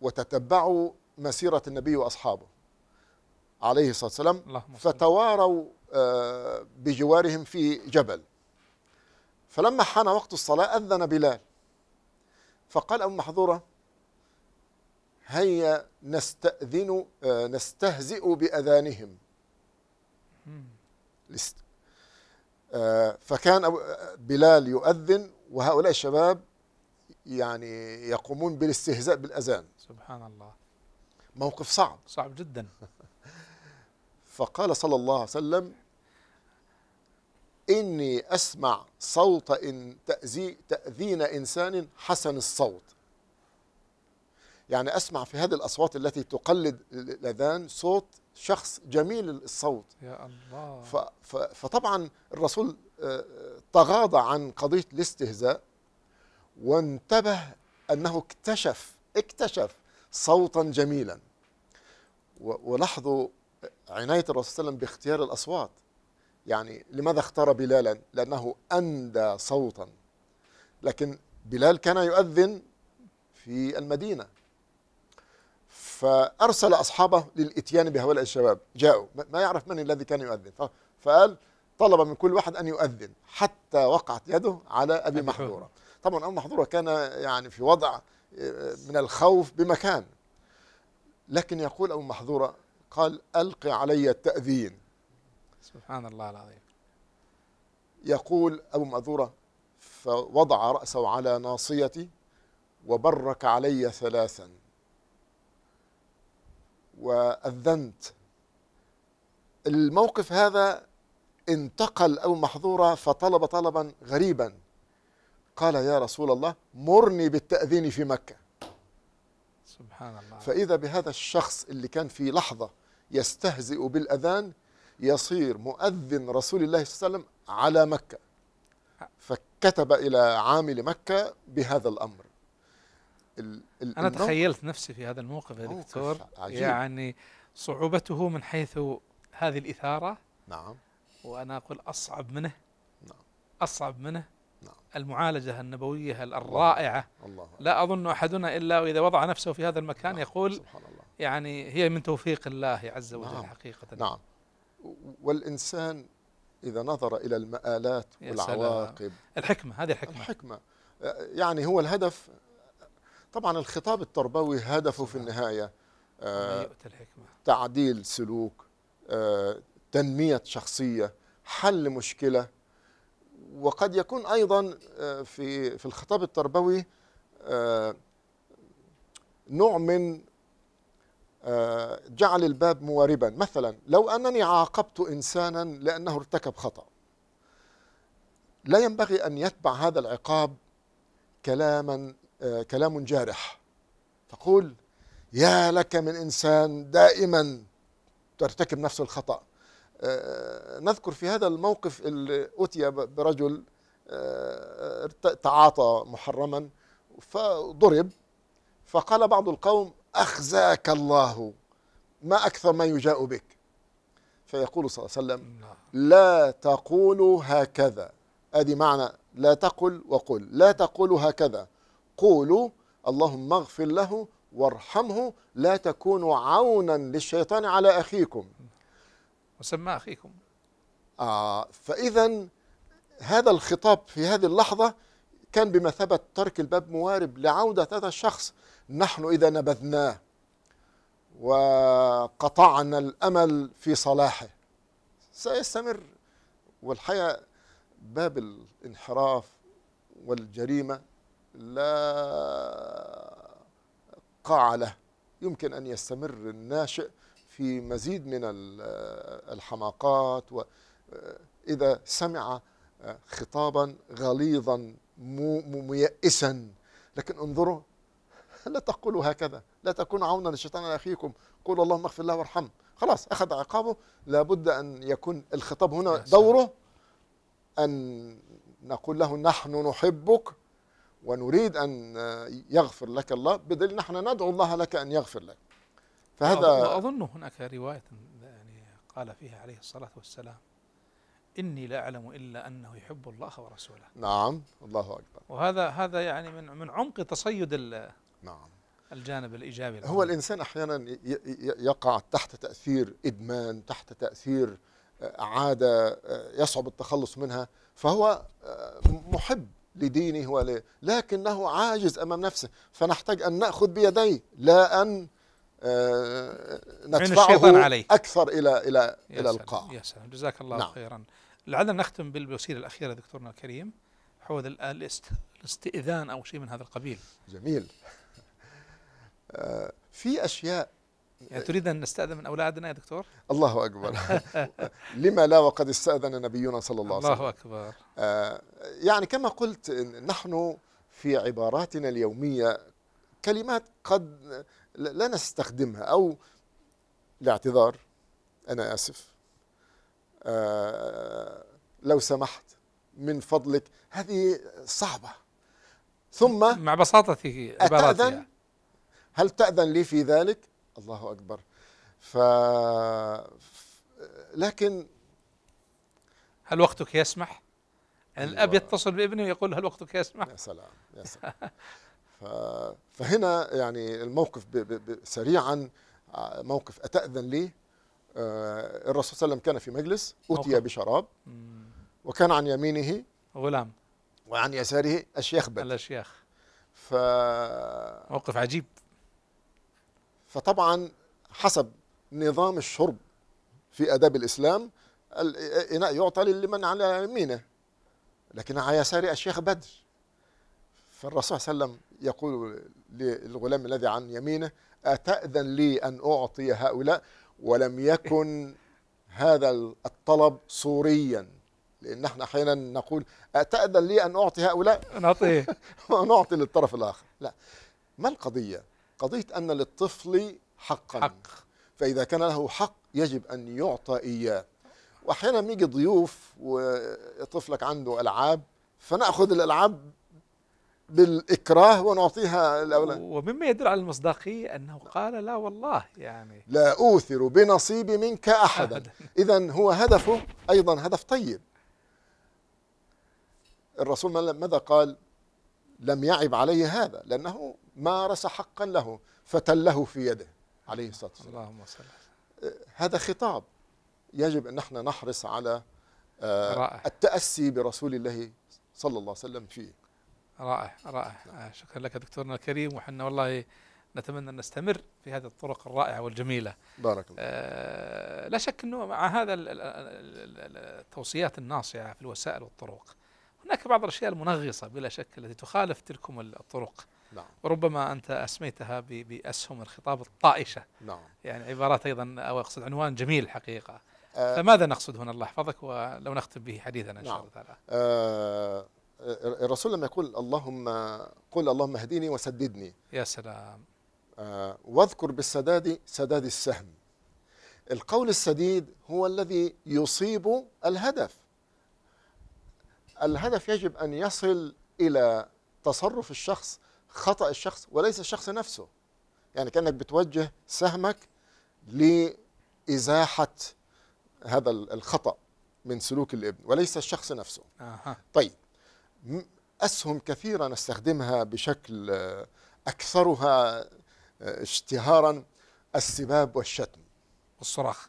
وتتبعوا مسيرة النبي وأصحابه عليه الصلاة والسلام فتواروا آه، بجوارهم في جبل. فلما حان وقت الصلاة أذن بلال. فقال أبو محظورة هيا نستأذن آه، نستهزئ بأذانهم. آه، فكان بلال يؤذن وهؤلاء الشباب يعني يقومون بالاستهزاء بالأذان. سبحان الله. موقف صعب. صعب جدا. فقال صلى الله عليه وسلم إني أسمع صوت إن تأذي تأذين إنسان حسن الصوت. يعني أسمع في هذه الأصوات التي تقلد الأذان صوت شخص جميل الصوت. يا الله. فطبعا الرسول آه، تغاضى عن قضية الاستهزاء وانتبه أنه اكتشف اكتشف صوتا جميلا. ولاحظوا عناية الرسول صلى الله عليه وسلم باختيار الأصوات. يعني لماذا اختار بلالا؟ لأنه أندى صوتا. لكن بلال كان يؤذن في المدينة. فأرسل أصحابه للإتيان بهؤلاء الشباب. جاءوا. ما- يعرف من الذي كان يؤذن. فقال طلب من كل واحد أن يؤذن. حتى وقعت يده على أبي محظورة طبعا أبو محظورة كان يعني في وضع آه، من الخوف بمكان. لكن يقول أبو محظورة قال ألق علي التأذين. سبحان الله العظيم. يقول أبو مأذورة فوضع رأسه على ناصيتي وبرك علي ثلاثا. وأذنت. الموقف هذا انتقل أبو محظورة فطلب طلبا غريبا. قال يا رسول الله مرني بالتأذين في مكة. سبحان الله. فإذا بهذا الشخص اللي كان في لحظة يستهزئ بالأذان يصير مؤذن رسول الله صلى الله عليه وسلم على مكة. فكتب إلى عامل مكة بهذا الأمر. ال- ال- أنا تخيلت نفسي في هذا الموقف يا دكتور. عجيب. يعني صعوبته من حيث هذه الإثارة. نعم. وأنا أقول أصعب منه. نعم. أصعب منه. نعم. المعالجة النبوية الرائعة. الله. لا أظن أحدنا إلا وإذا وضع نفسه في هذا المكان نعم. يقول سبحان الله. يعني هي من توفيق الله عز وجل نعم. حقيقة. نعم. والإنسان إذا نظر إلى المآلات. والعواقب الحكمة هذه الحكمة. الحكمة. يعني هو الهدف طبعا الخطاب التربوي هدفه في النهاية آه، تعديل سلوك آه، تنمية شخصية حل مشكلة. وقد يكون أيضا آه، في في الخطاب التربوي آه، نوع من جعل الباب مواربا. مثلا لو أنني عاقبت إنسانا لأنه ارتكب خطأ. لا ينبغي أن يتبع هذا العقاب كلاما آه، كلام جارح. تقول يا لك من إنسان دائما ترتكب نفس الخطأ. آه، نذكر في هذا الموقف اللي أتي ب- برجل آه، تعاطى محرما فضرب. فقال بعض القوم أخزاك الله. ما أكثر ما يجاء بك. فيقول صلى الله عليه وسلم. لا تقولوا هكذا. ادي معنى لا تقل وقل. لا تقولوا هكذا. قولوا اللهم اغفر له وارحمه. لا تكونوا عونا للشيطان على أخيكم. وسمى أخيكم. آه فاذا هذا الخطاب في هذه اللحظة كان بمثابة ترك الباب موارب لعودة هذا الشخص نحن إذا نبذناه وقطعنا الأمل في صلاحه. سيستمر. والحقيقة باب الانحراف والجريمة لا قاع له. يمكن أن يستمر الناشئ في مزيد من ال- الحماقات واذا سمع خطابا غليظا ميئسا. لكن انظروا لا تقولوا هكذا. لا تكونوا عونا للشيطان على أخيكم. قولوا اللهم اغفر له وارحمه. خلاص أخذ عقابه. لابد أن يكون الخطاب هنا. دوره أن نقول له نحن نحبك ونريد أن يغفر لك الله. بدليل نحن ندعو الله لك أن يغفر لك. فهذا وأظن هناك رواية يعني قال فيها عليه الصلاة والسلام إني لا أعلم إلا أنه يحب الله ورسوله. نعم الله أكبر. وهذا هذا يعني من من عمق تصيد نعم. الجانب الإيجابي هو الإنسان أحيانا ي- ي- يقع تحت تأثير إدمان تحت تأثير آه، عادة آه، يصعب التخلص منها فهو آه، محب لدينه ول... لكنه عاجز أمام نفسه فنحتاج أن نأخذ بيديه لا أن الشيطان ندفعه عليه. أكثر إلى إلى يا إلى سلام، القاع. يا سلام. جزاك الله نعم. خيرا. لعلنا نختم بالوسيلة الأخيرة دكتورنا الكريم حول ال- الاست- الاستئذان أو شيء من هذا القبيل. جميل. في أشياء يعني تريد أن نستأذن من أولادنا يا دكتور؟ الله أكبر. لما لا وقد استأذن نبينا صلى الله عليه وسلم. الله أكبر. آه، يعني كما قلت نحن في عباراتنا اليومية كلمات قد لا نستخدمها أو الاعتذار أنا آسف. آه، لو سمحت من فضلك هذه صعبة. ثم مع بساطة عباراتها أتأذن هل تأذن لي في ذلك الله أكبر ف لكن هل وقتك يسمح؟ يعني الأب أيوة. يتصل بابنه ويقول هل وقتك يسمح؟ يا سلام يا سلام ف... فهنا يعني الموقف ب... ب... سريعا آه، موقف أتأذن لي آه، الرسول صلى الله عليه وسلم كان في مجلس أتي موقف. بشراب. وكان عن يمينه غلام وعن يساره الشيخ بدر الأشياخ ف... موقف عجيب فطبعا حسب نظام الشرب في آداب الإسلام الإناء يعطى لمن على يمينه لكن على يسار الشيخ بدر. فالرسول صلى الله عليه وسلم يقول للغلام الذي عن يمينه أتأذن لي أن أعطي هؤلاء؟ ولم يكن هذا الطلب صوريا. لأن إحنا أحيانا نقول أتأذن لي أن أعطي هؤلاء؟ نعطيه. ونعطي للطرف الآخر. لا. ما القضية؟ قضية أن للطفل حقا. حق. فإذا كان له حق يجب أن يعطى إياه. وأحيانا بيجي ضيوف وطفلك عنده ألعاب فنأخذ الألعاب بالإكراه ونعطيها الأولاد. ومما يدل على المصداقية أنه قال لا والله يعني. لا أوثر بنصيبي منك أحدا. إذا هو هدفه أيضا هدف طيب. الرسول ماذا- قال؟ لم يعب عليه هذا لأنه مارس حقا له فتله في يده عليه الصلاة والسلام. اللهم صل هذا خطاب يجب أن إحنا نحرص على آه، رائع. التأسي برسول الله صلى الله عليه وسلم فيه. رائع رائع. آه، شكرا لك دكتورنا الكريم وحنا والله نتمنى أن نستمر في هذه الطرق الرائعة والجميلة. بارك الله آه، لا شك أنه مع هذا ال- ال- ال- ال- التوصيات الناصعة في الوسائل والطرق هناك بعض الأشياء المنغصة بلا شك التي تخالف تلكم الطرق. نعم. وربما أنت أسميتها بأسهم الخطاب الطائشة. نعم. يعني عبارات أيضا أو أقصد عنوان جميل حقيقة. آه، فماذا نقصد هنا؟ الله يحفظك ولو نختم به حديثنا إن شاء نعم. الله تعالى. آه، الرسول لما يقول اللهم قل اللهم اهدني وسددني. يا سلام. آه، واذكر بالسداد سداد السهم. القول السديد هو الذي يصيب الهدف. الهدف يجب أن يصل إلى تصرف الشخص خطأ الشخص وليس الشخص نفسه. يعني كأنك بتوجه سهمك لإزاحة هذا الخطأ من سلوك الابن وليس الشخص نفسه. أها. طيب. أسهم كثيرة نستخدمها بشكل آه، أكثرها آه، اشتهارا السباب والشتم. والصراخ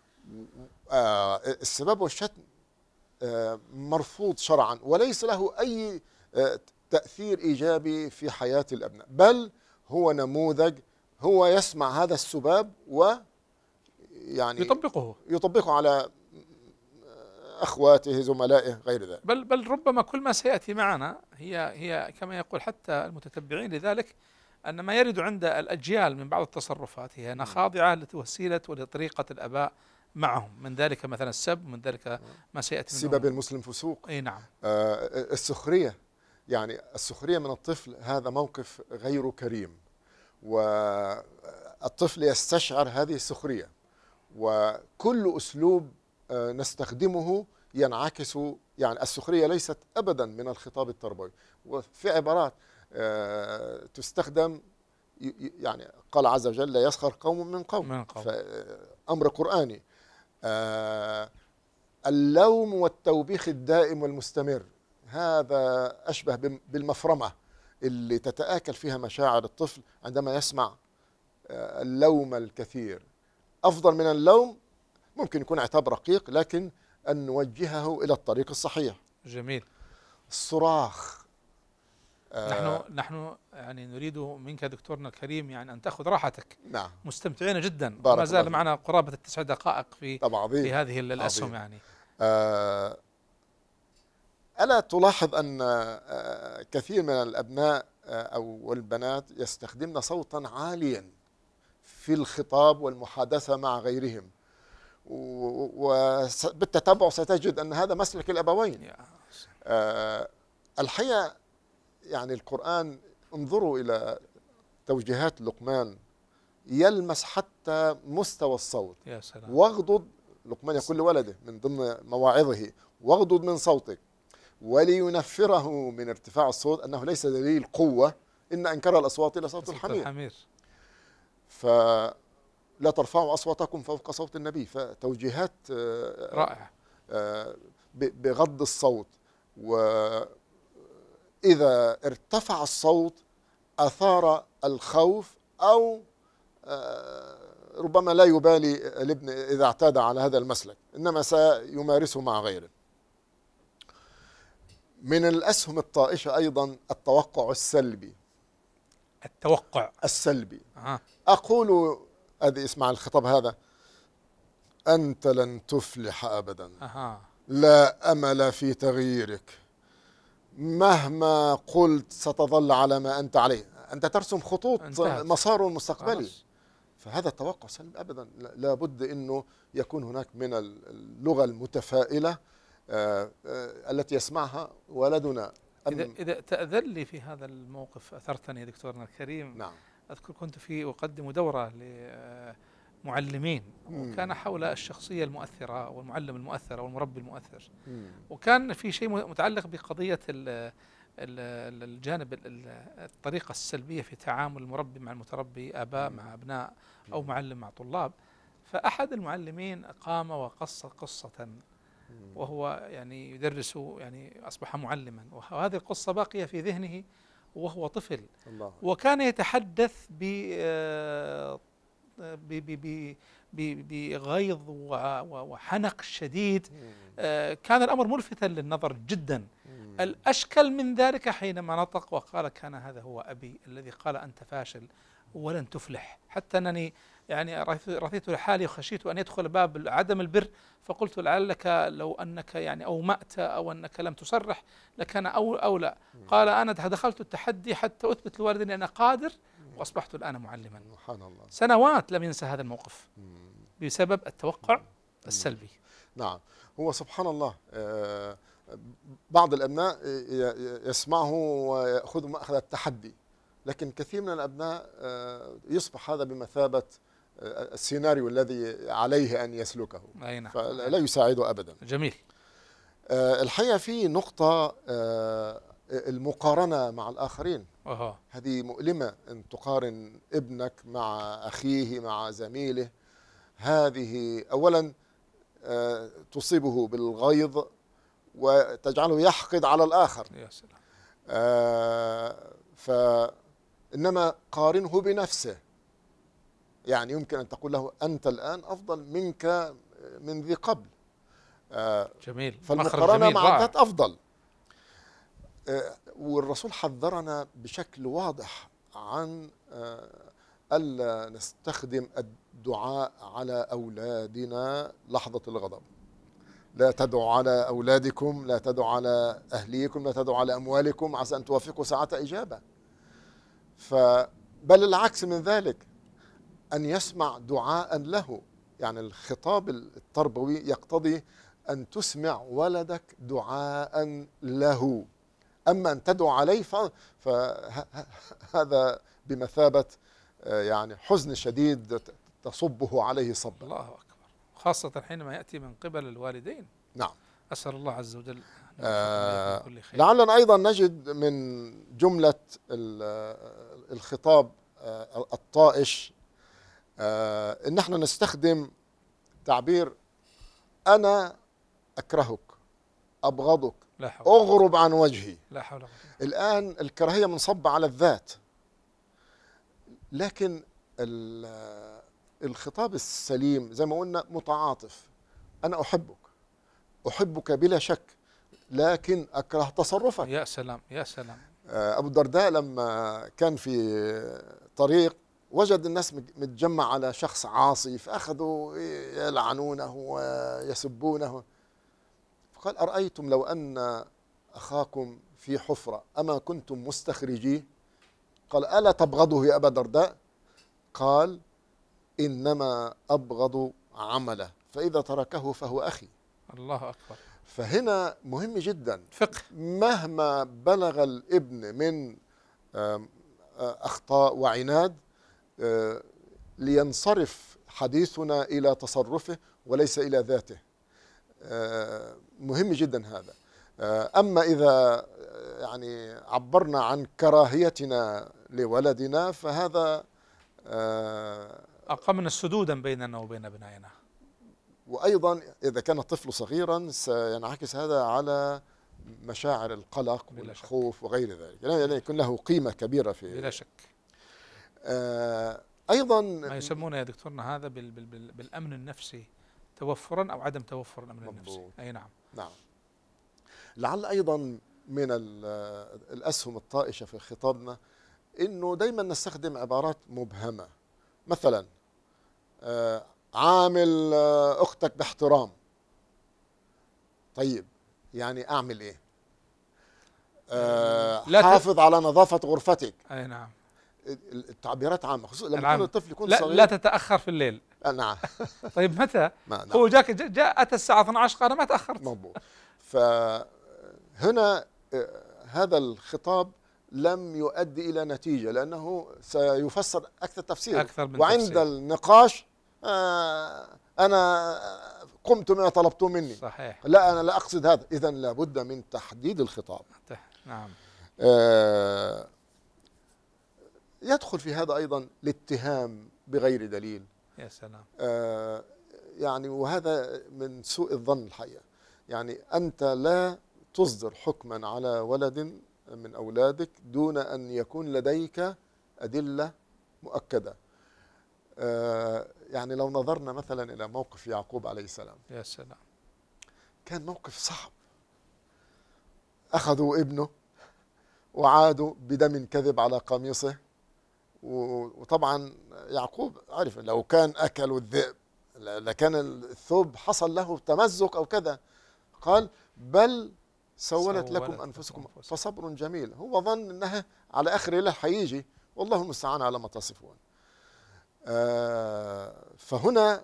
آه، السباب والشتم آه، مرفوض شرعا وليس له أي آه، تأثير إيجابي في حياة الأبناء بل هو نموذج هو يسمع هذا السباب و يعني يطبقه. يطبقه على أخواته زملائه غير ذلك. بل بل ربما كل ما سيأتي معنا هي هي كما يقول حتى المتتبعين لذلك أن ما يرد عند الأجيال من بعض التصرفات هي أنها خاضعة لوسيله ولطريقه الأباء معهم. من ذلك مثلا السب من ذلك ما سيأتي سباب المسلم فسوق. إي نعم. آه، السخرية. يعني السخرية من الطفل هذا موقف غير كريم. والطفل يستشعر هذه السخرية وكل أسلوب آه، نستخدمه ينعكس يعني السخرية ليست أبدا من الخطاب التربوي. وفي عبارات آه، تستخدم يعني قال عز وجل لا يسخر قوم من قوم. من قوم. فأمر قرآني آه، اللوم والتوبيخ الدائم والمستمر. هذا أشبه بالمفرمة اللي تتآكل فيها مشاعر الطفل عندما يسمع آه، اللوم الكثير. أفضل من اللوم ممكن يكون عتاب رقيق لكن أن نوجهه إلى الطريق الصحيح. جميل. الصراخ آه، نحن نحن يعني نريد منك دكتورنا الكريم يعني أن تأخذ راحتك. نعم. مستمتعين جدا. بارك ما زال. معنا قرابة التسع دقائق في طبعا في هذه الأسهم عظيم. يعني. آه، ألا تلاحظ أن آه، كثير من الأبناء آه، أو والبنات يستخدمن صوتا عاليا في الخطاب والمحادثة مع غيرهم. وبالتتبع ستجد أن هذا مسلك الأبوين. آه، الحقيقة يعني القرآن انظروا إلى توجيهات لقمان يلمس حتى مستوى الصوت. يا سلام. واغضض لقمان يقول لولده من ضمن مواعظه واغضض من صوتك. ولينفره من ارتفاع الصوت أنه ليس دليل قوة إن أنكر الأصوات إلى صوت الحمير. الحمير. فلا ترفعوا أصواتكم فوق صوت النبي فتوجيهات آه، رائع. آه، بغض الصوت. وإذا ارتفع الصوت أثار الخوف أو آه، ربما لا يبالي الابن إذا اعتاد على هذا المسلك إنما سيمارسه مع غيره. من الأسهم الطائشة أيضا التوقع السلبي. التوقع. السلبي. آه. أقول هذه اسمع الخطاب هذا أنت لن تفلح ابدا. أها. لا أمل في تغييرك. مهما قلت ستظل على ما أنت عليه. أنت ترسم خطوط انتهت. مساره المستقبلي خلاص. فهذا التوقع سلبي ابدا. لا- لابد إنه يكون هناك من اللغة المتفائلة آه، آه، التي يسمعها ولدنا. اذا أم- اذا تأذن لي في هذا الموقف أثرتني يا دكتورنا الكريم. نعم. أذكر كنت في أقدم دورة لمعلمين مم. وكان حول الشخصية المؤثرة والمعلم المؤثر والمربي المؤثر. مم. وكان في شيء متعلق ال- الجانب ال- ال- الطريقة السلبية في تعامل المربي مع المتربي آباء مع أبناء أو معلم مع طلاب. فأحد المعلمين قام وقص قصة وهو يعني يدرس يعني أصبح معلما. وهذه القصة باقية في ذهنه وهو طفل. الله. وكان يتحدث ب آه، بغيظ وحنق شديد. آه، كان الأمر ملفتا للنظر جدا. الاشكل من ذلك حينما نطق وقال كان هذا هو أبي الذي قال أنت فاشل ولن تفلح. حتى أنني يعني رث- رثيت لحالي وخشيت أن يدخل باب عدم البر فقلت لعلك لو أنك يعني أومأت أو أنك لم تصرح لكان أو اولى قال أنا دخلت التحدي حتى أثبت لوالدي أني أنا قادر وأصبحت الآن معلما. سبحان الله. سنوات لم ينسى هذا الموقف. بسبب التوقع السلبي. نعم. هو سبحان الله آه، بعض الأبناء يسمعه ويأخذ مأخذ التحدي لكن كثير من الأبناء آه، يصبح هذا بمثابة السيناريو الذي عليه أن يسلكه. أي نعم. فلا يساعده أبدا. جميل. آه، الحقيقة في نقطة آه، المقارنة مع الآخرين. أها. هذه مؤلمة. أن تقارن ابنك مع أخيه مع زميله هذه أولا آه، تصيبه بالغيظ وتجعله يحقد على الآخر. يا سلام. آه، فإنما قارنه بنفسه. يعني يمكن أن تقول له أنت الآن أفضل منك من ذي قبل. آه، جميل. فالمقارنة جميل. مع. الذات أفضل. آه، والرسول حذرنا بشكل واضح عن آه، ألا نستخدم الدعاء على أولادنا لحظة الغضب. لا تدعوا على أولادكم لا تدعوا على أهليكم لا تدعوا على أموالكم عسى أن توافقوا ساعة إجابة. فبل العكس من ذلك. أن يسمع دعاء له. يعني الخطاب التربوي يقتضي أن تسمع ولدك دعاء له. أما أن تدعو عليه فهذا بمثابة آه، يعني حزن شديد تصبه عليه صبا. الله أكبر. خاصة حينما يأتي من قبل الوالدين. نعم. أسأل الله عز وجل آه، خير. لعلنا أيضا نجد من جملة آه، الخطاب آه، الطائش آه، إن إحنا نستخدم تعبير أنا أكرهك أبغضك لا حول. أغرب عن وجهي. لا حول ولا قوة. الآن الكراهية منصبة على الذات. لكن ال- الخطاب السليم زي ما قلنا متعاطف. أنا أحبك. أحبك بلا شك لكن أكره تصرفك. يا سلام يا سلام. آه، أبو الدرداء لما كان في طريق وجد الناس متجمع على شخص عاصي فأخذوا يلعنونه ويسبونه. فقال أرأيتم لو أن أخاكم في حفرة أما كنتم مستخرجيه؟ قال ألا تبغضه يا أبا الدرداء قال إنما أبغض عمله فإذا تركه فهو أخي. الله أكبر. فهنا مهم جدا. فقه. مهما بلغ الابن من أخطاء وعناد لينصرف حديثنا إلى تصرفه وليس إلى ذاته. آه، مهم جدا هذا. آه، أما إذا آه، يعني عبرنا عن كراهيتنا لولدنا فهذا آه، أقمنا سدودا بيننا وبين أبنائنا. وأيضا إذا كان الطفل صغيرا سينعكس هذا على مشاعر القلق. والخوف وغير ذلك. يعني يكون له قيمة كبيرة في بلا شك. آه أيضا ما يسمونه يا دكتورنا هذا بال بال بال بالأمن النفسي توفرا أو عدم توفر الأمن مضبوط. النفسي أي نعم. نعم. لعل أيضا من ال- الأسهم الطائشة في خطابنا إنه دائما نستخدم عبارات مبهمة. مثلا آه عامل آه أختك باحترام. طيب يعني أعمل إيه؟ آه حافظ على نظافة غرفتك. أي نعم. التعبيرات عامة خصوصا لما. يكون الطفل يكون لا صغير. لا تتأخر في الليل. آه نعم. طيب متى؟ ما نعم. هو جاك جاء أتى الساعة 12 قال ما تأخرت. مضبوط فهنا آه، هذا الخطاب لم يؤدي إلى نتيجة لأنه سيفسر أكثر تفسير. أكثر من وعند تفسير. النقاش آه، أنا قمت بما طلبتم مني. صحيح. لا أنا لا أقصد هذا. اذا لابد من تحديد الخطاب. نعم. آه، يدخل في هذا أيضا الاتهام بغير دليل. يا سلام. آه، يعني وهذا من سوء الظن الحقيقة. يعني أنت لا تصدر حكما على ولد من أولادك دون أن يكون لديك أدلة مؤكدة. آه، يعني لو نظرنا مثلا إلى موقف يعقوب عليه السلام. يا سلام. كان موقف صعب. أخذوا ابنه وعادوا بدم كذب على قميصه. وطبعا يعقوب عرف لو كان أكلوا الذئب لكان الثوب حصل له تمزق أو كذا. قال بل سولت سولت لكم أنفسكم. فصبر جميل. هو ظن أنها على آخر الليل حيجي والله المستعان على ما تصفون. آه، فهنا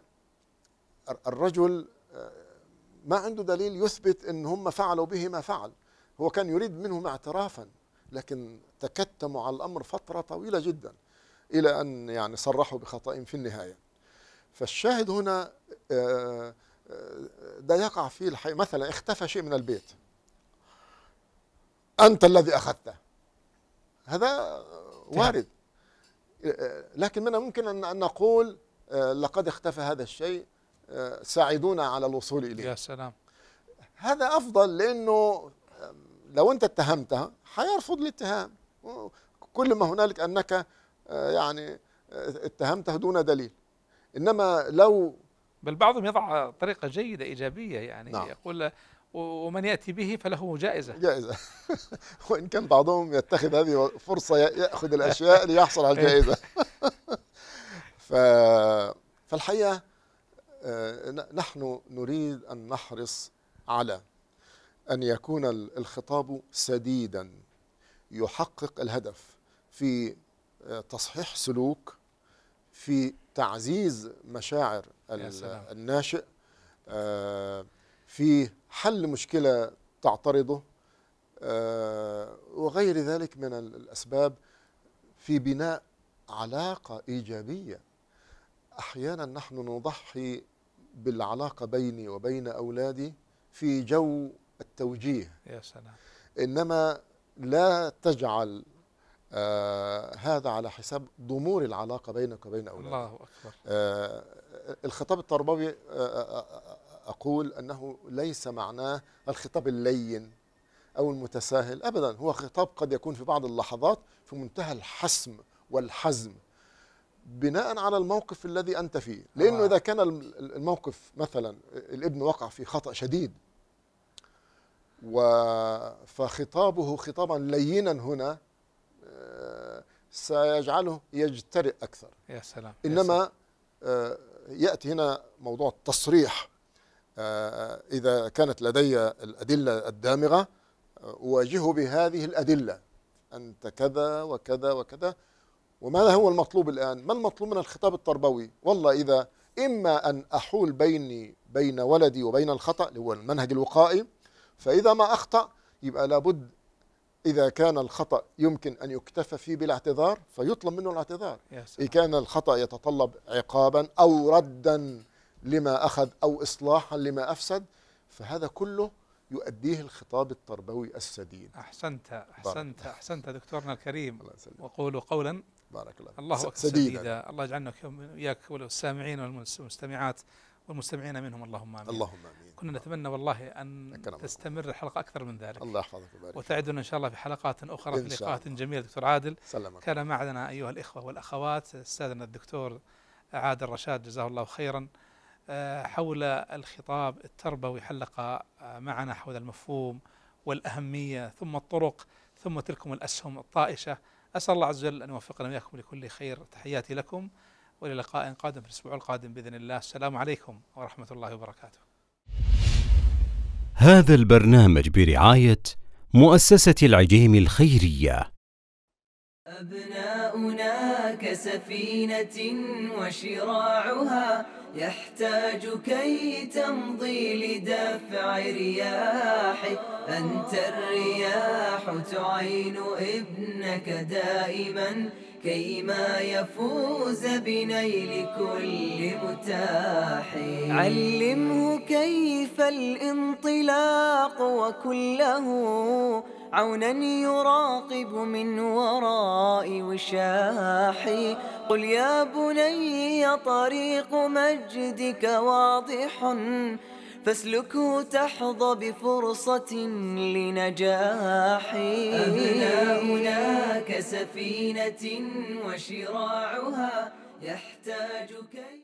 الر- الرجل آه، ما عنده دليل يثبت إن هم فعلوا به ما فعل. هو كان يريد منهم اعترافا لكن تكتموا على الأمر فترة طويلة جدا. إلى أن يعني صرحوا بخطأ في النهاية. فالشاهد هنا آه، آه، ده يقع فيه الحي مثلا اختفى شيء من البيت. أنت الذي أخذته. هذا وارد. لكن من الممكن أن أن نقول آه، لقد اختفى هذا الشيء آه، ساعدونا على الوصول إليه. يا سلام. هذا أفضل لأنه لو أنت اتهمتها حيرفض الاتهام. كل ما هنالك آه، يعني آه، اتهمته دون دليل. إنما لو بل بعضهم يضع طريقة جيدة إيجابية يعني نعم. يقول ومن يأتي به فله جائزة. جائزة. وإن كان بعضهم يتخذ هذه فرصة ي- يأخذ الأشياء ليحصل على الجائزة. ف... فالحقيقة آه، نحن نريد أن نحرص على أن يكون ال- الخطاب سديدا يحقق الهدف في آه، تصحيح سلوك في تعزيز مشاعر. الناشئ آه، في حل مشكلة تعترضه آه، وغير ذلك من ال- الأسباب في بناء علاقة إيجابية. أحيانا نحن نضحي بالعلاقة بيني وبين أولادي في جو التوجيه. يا سلام. إنما لا تجعل آه هذا على حساب ضمور العلاقة بينك وبين أولادك. الله أكبر. آه، الخطاب التربوي آه، آه، آه، أقول أنه ليس معناه الخطاب اللين أو المتساهل. أبدا هو خطاب قد يكون في بعض اللحظات في منتهى الحسم والحزم بناء على الموقف الذي أنت فيه. لأنه آه. إذا كان الم- الموقف مثلا الابن وقع في خطأ شديد و- فخطابه خطابا لينا هنا سيجعله يجترئ أكثر يا سلام يا سلام. انما آه، يأتي هنا موضوع التصريح آه، إذا كانت لدي الأدلة الدامغة آه، أواجهه بهذه الأدلة أنت كذا وكذا وكذا وماذا هو المطلوب الآن؟ ما المطلوب من الخطاب التربوي؟ والله إذا إما أن أحول بيني بين ولدي وبين الخطأ اللي هو المنهج الوقائي فإذا ما أخطأ يبقى لابد إذا كان الخطأ يمكن أن يكتفى فيه بالاعتذار فيطلب منه الاعتذار. إن سلام. كان الخطأ يتطلب عقابا أو ردا لما أخذ أو إصلاحا لما أفسد فهذا كله يؤديه الخطاب التربوي السديد. أحسنت أحسنت أحسنت دكتورنا الكريم. وقولوا قولا بارك الله. الله أكبر سديدا. سديدا. الله يجعلنا وإياك والسامعين والمستمعات. والمستمعين منهم. اللهم آمين. اللهم آمين. كنا نتمنى والله أن أكرمكم. تستمر الحلقة أكثر من ذلك. الله يحفظك ويبارك. وتعدنا إن شاء الله في حلقات أخرى إن في لقاءات. جميلة. دكتور عادل سلمك كان معنا أيها الإخوة والأخوات. أستاذنا الدكتور عادل رشاد جزاه الله خيرا. آه، حول الخطاب التربوي حلق آه، معنا حول المفهوم والأهمية ثم الطرق ثم تلكم الأسهم الطائشة. أسأل الله عز وجل أن يوفقنا وإياكم لكل خير. تحياتي لكم. وإلى لقاء قادم في الأسبوع القادم بإذن الله. السلام عليكم ورحمة الله وبركاته. هذا البرنامج برعاية مؤسسة العجيم الخيرية. أبناؤنا كسفينة وشراعها يحتاج كي تمضي لدفع رياح. أنت الرياح تعين ابنك دائما. كيما يفوز بنيل كل متاح. علمه كيف الانطلاق وكله عونا يراقب من وراء وشاحي قل يا بني طريق مجدك واضح فاسلكه تحظى بفرصة لنجاح أبناؤنا كسفينة وشراعها يحتاج كي